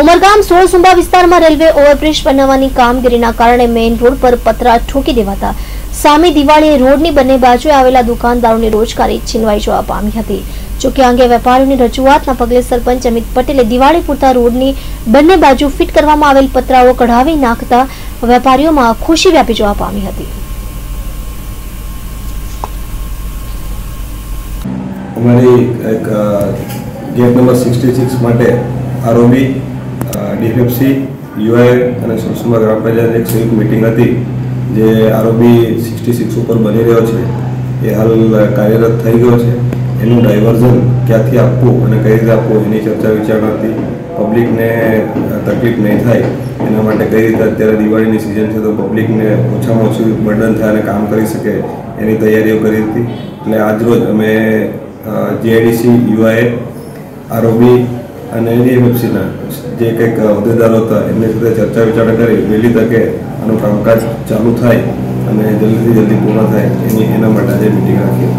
ઉમરગામ સોળસુંબા વિસ્તારમાં railway overbridge બનાવવાની કામગીરીના કારણે મેઇન રોડ પર પતરા ઠોકી દેવાતા. સામે દિવાળીએ રોડની બંને બાજુએ આવેલા દુકાનદારોની રોજગારી છીનવાઈ જવા પામી હતી. જોકે અંગે વેપારીઓની રજૂઆતના પગલે સરપંચ અમિત પટેલે દિવાળી પૂરતા રોડની બંને બાજુ ફિટ કરવામાં આવેલ પતરાઓ કઢાવી નાખતા વેપારીઓમાં ખુશી વ્યાપી જવા પામી હતી. અમારી એક ગેટ નંબર સિક્સટી સિક્સ માટે આરઓબી ડીએફએફસી યુઆઈ અને સુરસુમા ગ્રામ પંચાયત એક સંયુક્ત મિટિંગ હતી, જે આરોપી સિક્સટી સિક્સ ઉપર બની રહ્યો છે. એ હાલ કાર્યરત થઈ ગયો છે. એનું ડાયવર્ઝન ક્યાંથી આપવું અને કઈ રીતે આપવું એની ચર્ચા વિચારણા હતી. પબ્લિકને તકલીફ નહીં થાય, એના માટે કઈ રીતે અત્યારે દિવાળીની સિઝન છે તો પબ્લિકને ઓછામાં ઓછું બર્ડન થાય અને કામ કરી શકે એની તૈયારીઓ કરી હતી. એટલે આજરોજ અમે જીઆઈડીસી યુઆઈએ આરઓબી અને એનડીએમએફસીના જે કંઈક હોદ્દેદારો હતા એમની સાથે ચર્ચા વિચારણા કરી વહેલી તકે આનું કામકાજ ચાલુ થાય અને જલ્દીથી જલ્દી પૂર્ણ થાય એની, એના માટે આજે મિટિંગ રાખી